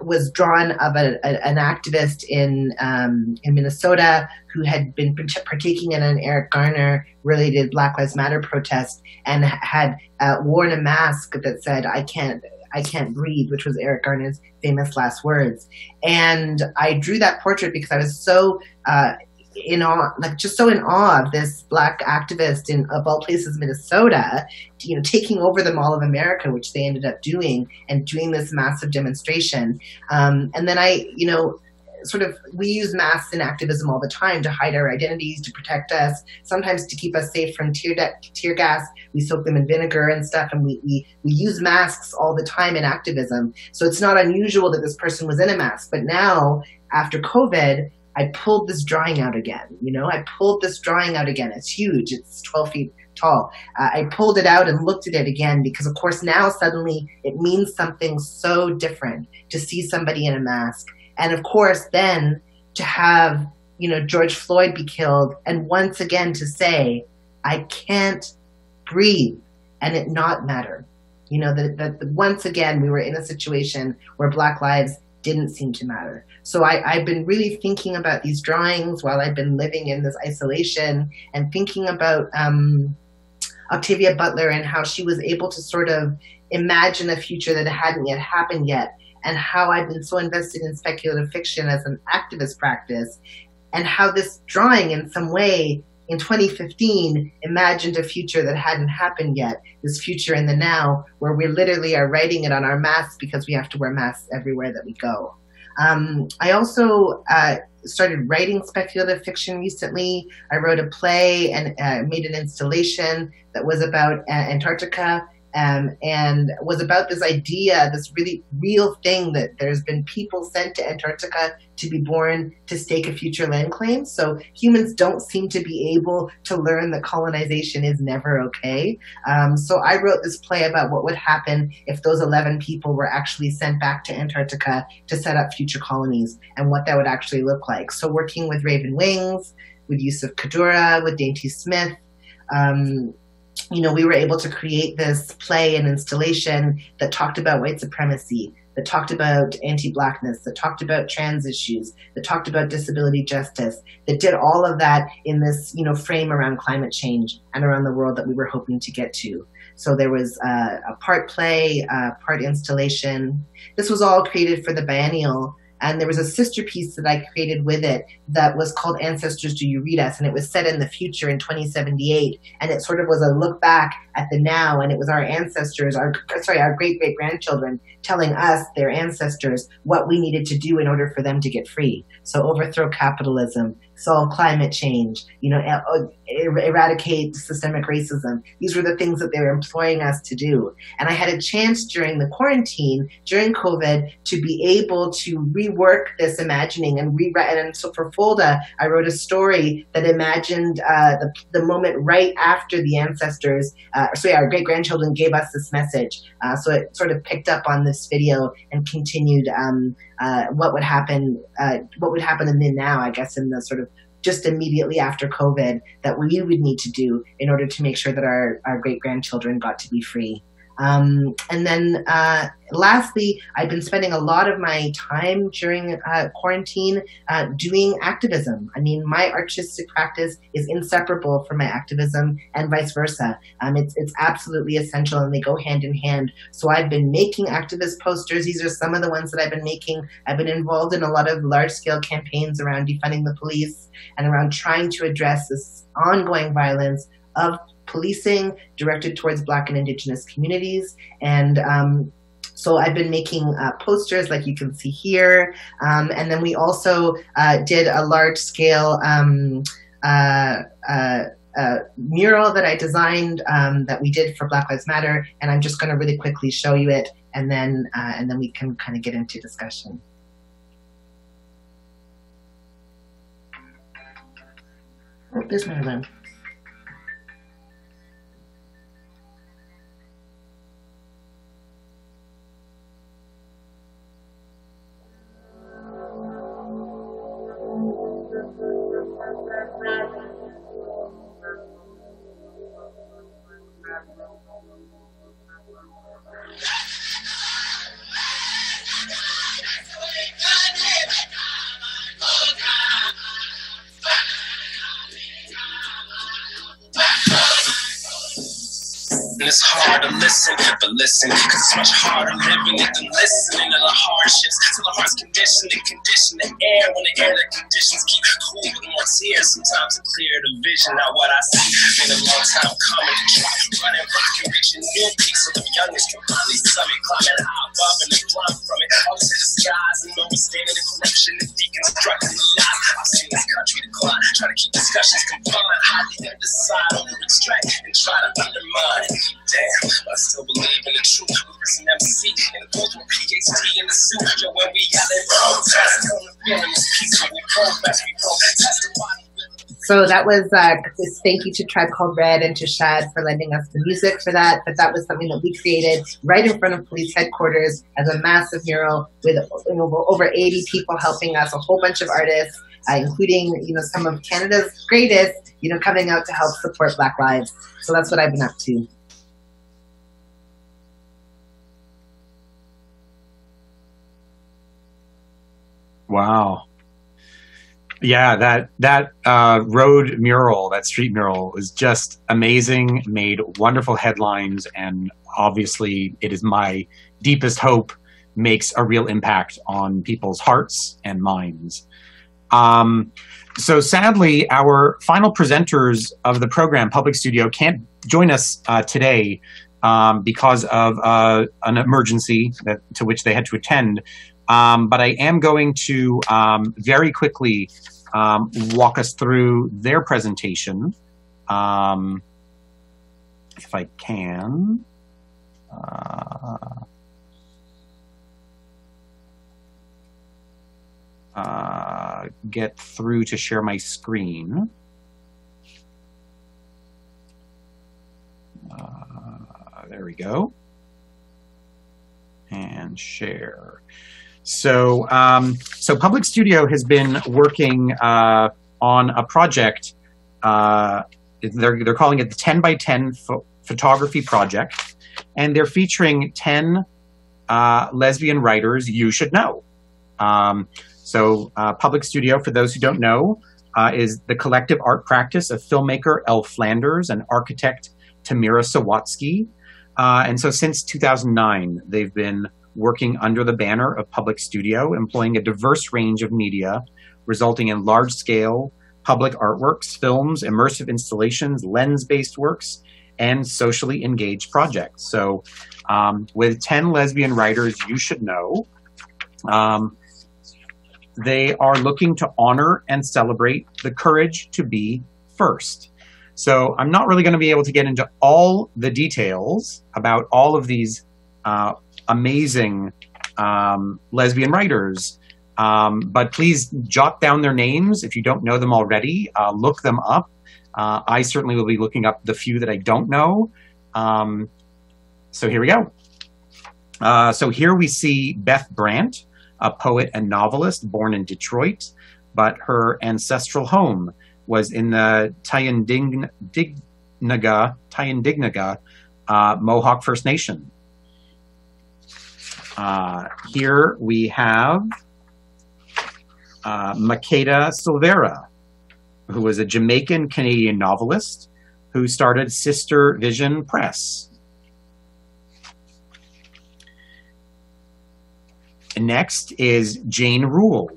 was drawn of a, a, an activist in um, in Minnesota who had been partaking in an Eric Garner related Black Lives Matter protest and had uh, worn a mask that said "I can't." I can't breathe, which was Eric Garner's famous last words. And I drew that portrait because I was so uh, in awe, like just so in awe of this black activist in of all places, Minnesota, you know, taking over the Mall of America, which they ended up doing, and doing this massive demonstration. Um, and then I, you know, sort of we use masks in activism all the time to hide our identities, to protect us, sometimes to keep us safe from tear, tear gas. We soak them in vinegar and stuff, and we, we, we use masks all the time in activism. So it's not unusual that this person was in a mask. But now, after COVID, I pulled this drawing out again. You know, I pulled this drawing out again. It's huge. It's 12 feet tall. Uh, I pulled it out and looked at it again because, of course, now suddenly it means something so different to see somebody in a mask. And of course, then to have, you know, George Floyd be killed and once again to say, I can't breathe and it not matter. You know, that, that once again, we were in a situation where Black lives didn't seem to matter. So I, I've been really thinking about these drawings while I've been living in this isolation and thinking about um, Octavia Butler and how she was able to sort of imagine a future that hadn't yet happened yet and how I've been so invested in speculative fiction as an activist practice and how this drawing in some way in 2015 imagined a future that hadn't happened yet, this future in the now, where we literally are writing it on our masks because we have to wear masks everywhere that we go. Um, I also uh, started writing speculative fiction recently. I wrote a play and uh, made an installation that was about uh, Antarctica um, and was about this idea, this really real thing that there's been people sent to Antarctica to be born to stake a future land claim. So humans don't seem to be able to learn that colonization is never okay. Um, so I wrote this play about what would happen if those 11 people were actually sent back to Antarctica to set up future colonies and what that would actually look like. So working with Raven Wings, with Yusuf Kadura, with Dainty Smith, um, you know, we were able to create this play and installation that talked about white supremacy, that talked about anti-blackness, that talked about trans issues, that talked about disability justice, that did all of that in this, you know, frame around climate change and around the world that we were hoping to get to. So there was a part play, uh, part installation. This was all created for the biennial and there was a sister piece that I created with it that was called Ancestors Do You Read Us? And it was set in the future in 2078. And it sort of was a look back at the now. And it was our ancestors, our, sorry, our great great grandchildren telling us, their ancestors, what we needed to do in order for them to get free. So overthrow capitalism, solve climate change, you know, er eradicate systemic racism. These were the things that they were employing us to do. And I had a chance during the quarantine, during COVID, to be able to rework this imagining and rewrite. And so for Folda, I wrote a story that imagined uh, the, the moment right after the ancestors, uh, sorry, our great grandchildren gave us this message. Uh, so it sort of picked up on this video and continued um, uh, what would happen, uh, what would happen in the now, I guess, in the sort of just immediately after COVID that we would need to do in order to make sure that our, our great grandchildren got to be free. Um, and then uh, lastly, I've been spending a lot of my time during uh, quarantine uh, doing activism. I mean, my artistic practice is inseparable from my activism and vice versa. Um, it's, it's absolutely essential and they go hand in hand. So I've been making activist posters. These are some of the ones that I've been making. I've been involved in a lot of large scale campaigns around defunding the police and around trying to address this ongoing violence of policing directed towards Black and Indigenous communities. And um, so I've been making uh, posters like you can see here. Um, and then we also uh, did a large scale um, uh, uh, uh mural that I designed um, that we did for Black Lives Matter. And I'm just going to really quickly show you it and then, uh, and then we can kind of get into discussion. Oh, there's Marilyn. And it's hard to listen, but listen, cause it's much harder living it than listening to the hardships. So the heart's conditioned and condition the air when the air the conditions keep cool with more tears. Sometimes to clear the vision. Now what I see been a long time coming to try running, rocking, reaching new peaks so the youngest can finally summit, climbing high above and climb from it up to the skies and understanding the corruption and deconstructing the lies. I've seen this country decline, trying to keep discussions confined, hide highly decide over extract and try to undermine Damn, I still believe in the truth. Listen, MC in the booth with PhD in the suit. Yo, when we got it on the feeling is peaceful. We we. So that was uh, thank you to Tribe Called Red and to Shad for lending us the music for that. But that was something that we created right in front of police headquarters as a massive mural with over 80 people helping us, a whole bunch of artists, uh, including you know some of Canada's greatest, you know, coming out to help support Black lives. So that's what I've been up to. Wow. Yeah, that that uh, road mural, that street mural, is just amazing. Made wonderful headlines, and obviously, it is my deepest hope makes a real impact on people's hearts and minds. Um, so sadly, our final presenters of the program, Public Studio, can't join us uh, today um, because of uh, an emergency that, to which they had to attend. Um, but I am going to um, very quickly um, walk us through their presentation, um, if I can. Uh, uh, get through to share my screen. Uh, there we go. And share. So, um, so Public Studio has been working uh, on a project. Uh, they're they're calling it the 10 by 10 pho- photography project, and they're featuring 10 uh, lesbian writers you should know. Um, so, uh, Public Studio, for those who don't know, uh, is the collective art practice of filmmaker Elle Flanders and architect Tamira Sawatzky. Uh, and so, since 2009, they've been working under the banner of Public Studio, employing a diverse range of media, resulting in large scale public artworks, films, immersive installations, lens based works, and socially engaged projects. So, um, with 10 lesbian writers you should know, um, they are looking to honor and celebrate the courage to be first. So, I'm not really going to be able to get into all the details about all of these uh, amazing um, lesbian writers. Um, but please jot down their names if you don't know them already. Uh, look them up. Uh, I certainly will be looking up the few that I don't know. Um, so here we go. Uh, so here we see Beth Brant, a poet and novelist born in Detroit, but her ancestral home was in the Tyendinaga uh, Mohawk First Nation. Uh, here we have uh, Makeda Silvera, who was a Jamaican Canadian novelist who started Sister Vision Press. Next is Jane Rule.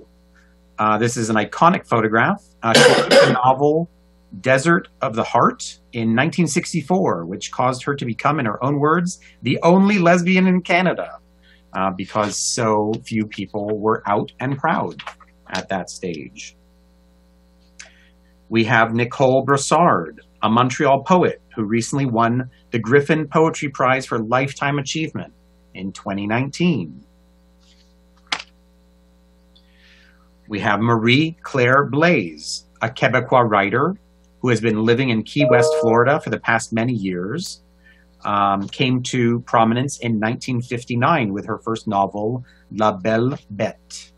Uh, this is an iconic photograph. Uh, she wrote the novel Desert of the Heart in 1964, which caused her to become, in her own words, the only lesbian in Canada uh, because so few people were out and proud at that stage. We have Nicole Brossard, a Montreal poet who recently won the Griffin Poetry Prize for Lifetime Achievement in 2019. We have Marie Claire Blais, a Quebecois writer who has been living in Key West, Florida for the past many years. Um, came to prominence in 1959 with her first novel, La Belle Bête.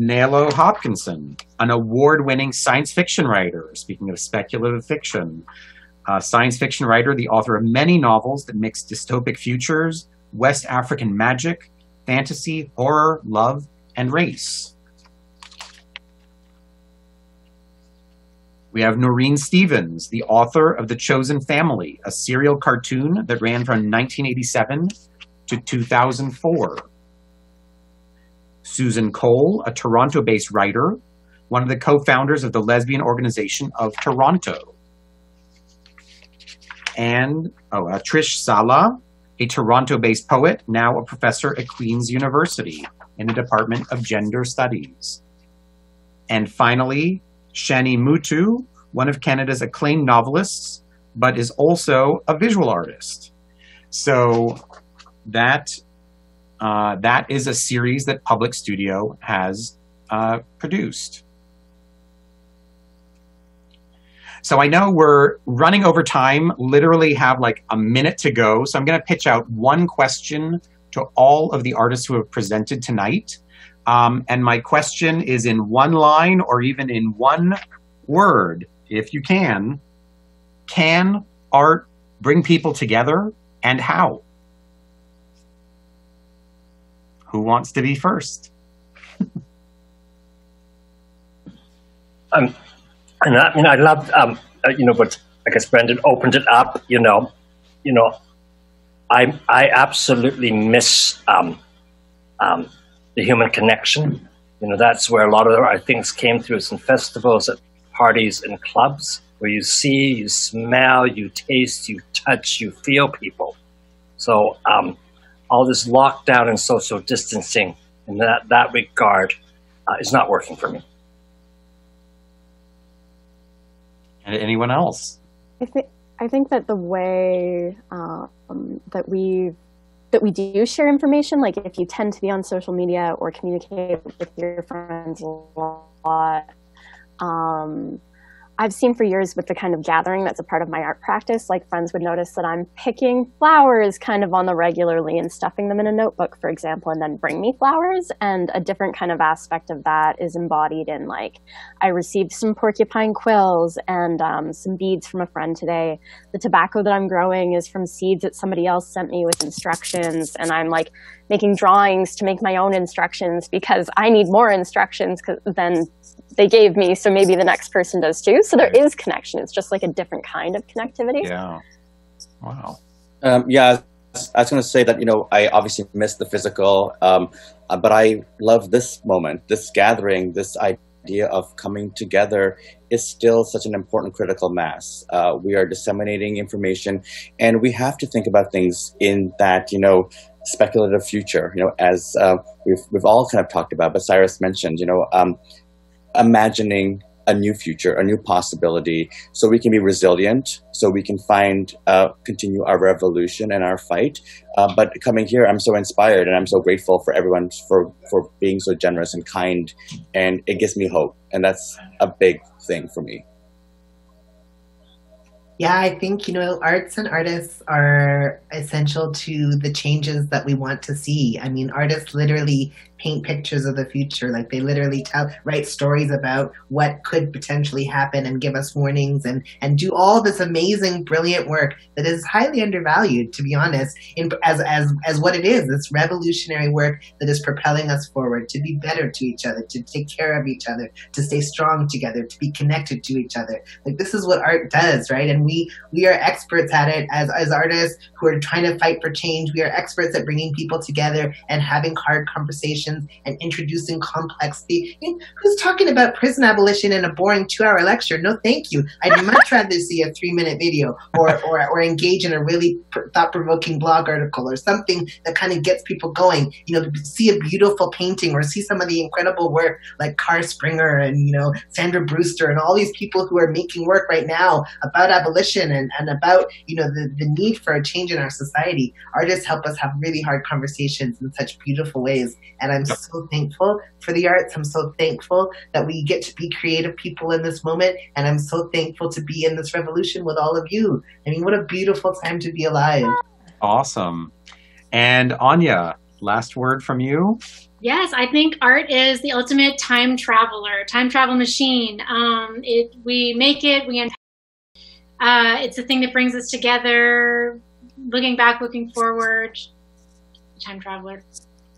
Nalo Hopkinson, an award winning science fiction writer, speaking of speculative fiction, a science fiction writer, the author of many novels that mix dystopic futures, West African magic, fantasy, horror, love, and race. We have Noreen Stevens, the author of The Chosen Family, a serial cartoon that ran from 1987 to 2004. Susan Cole, a Toronto based writer, one of the co founders of the Lesbian Organization of Toronto. And oh, uh, Trish Salah, a Toronto based poet, now a professor at Queen's University in the Department of Gender Studies. And finally, Shani Mootoo, one of Canada's acclaimed novelists, but is also a visual artist. So that uh, that is a series that Public Studio has uh, produced. So I know we're running over time, literally have like a minute to go. So I'm going to pitch out one question to all of the artists who have presented tonight. Um, and my question is in one line or even in one word, if you can. Can art bring people together and how? Who wants to be first? Um, and I mean, I love, um, uh, you know, but I guess Brendan opened it up. You know, you know, I I absolutely miss um, um, the human connection. You know, that's where a lot of our things came through is in festivals, at parties, and clubs, where you see, you smell, you taste, you touch, you feel people. So um, all this lockdown and social distancing in that that regard uh, is not working for me. And anyone else? I think I think that the way um, that we that we do share information, like if you tend to be on social media or communicate with your friends a lot, um, I've seen for years with the kind of gathering that's a part of my art practice, like friends would notice that I'm picking flowers kind of on the regularly and stuffing them in a notebook, for example, and then bring me flowers. And a different kind of aspect of that is embodied in like, I received some porcupine quills and um, some beads from a friend today. The tobacco that I'm growing is from seeds that somebody else sent me with instructions. And I'm like making drawings to make my own instructions because I need more instructions than they gave me, so maybe the next person does too. So there is connection. It's just like a different kind of connectivity. Yeah. Wow. Um, yeah, I was going to say that you know I obviously miss the physical, um, uh, but I love this moment, this gathering, this idea of coming together is still such an important critical mass. Uh, we are disseminating information, and we have to think about things in that you know speculative future. You know, as uh, we've we've all kind of talked about, but Syrus mentioned, you know. Um, imagining a new future, a new possibility, so we can be resilient, so we can find, uh, continue our revolution and our fight. Uh, but coming here, I'm so inspired and I'm so grateful for everyone for, for being so generous and kind, and it gives me hope, and that's a big thing for me. Yeah, I think, you know, arts and artists are essential to the changes that we want to see. I mean, artists literally paint pictures of the future. Like they literally tell, write stories about what could potentially happen and give us warnings and, and do all this amazing, brilliant work that is highly undervalued, to be honest, in, as, as, as what it is, this revolutionary work that is propelling us forward to be better to each other, to take care of each other, to stay strong together, to be connected to each other. Like this is what art does, right? And we are experts at it as, as artists who are trying to fight for change. We are experts at bringing people together and having hard conversations and introducing complexity. Who's talking about prison abolition in a boring two-hour lecture? No, thank you. I'd much rather see a three-minute video or, or, or engage in a really thought-provoking blog article or something that kind of gets people going. You know, see a beautiful painting or see some of the incredible work like Kara Springer and, you know, Sandra Brewster and all these people who are making work right now about abolition and, and about, you know, the, the need for a change in our society. Artists help us have really hard conversations in such beautiful ways. And I'm I'm so thankful for the arts. I'm so thankful that we get to be creative people in this moment. And I'm so thankful to be in this revolution with all of you. I mean, what a beautiful time to be alive. Awesome. And Onya, last word from you. Yes, I think art is the ultimate time traveler, time travel machine. Um, it we make it, we uh, it's the thing that brings us together. Looking back, looking forward, time traveler.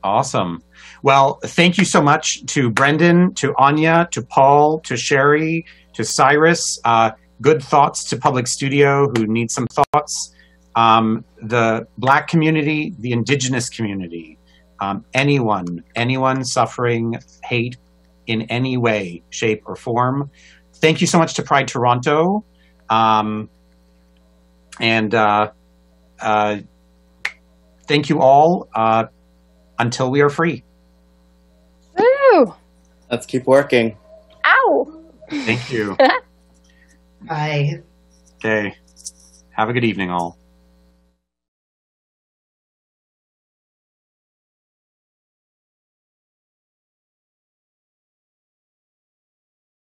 Awesome. Well, thank you so much to Brendan, to Onya, to Paul, to Sheri, to Syrus. Uh, good thoughts to Public Studio who need some thoughts. Um, the Black community, the Indigenous community, um, anyone, anyone suffering hate in any way, shape, or form. Thank you so much to Pride Toronto. Um, and uh, uh, thank you all. Uh, until we are free. Woo! Let's keep working. Ow! Thank you. Bye. Okay. Have a good evening, all.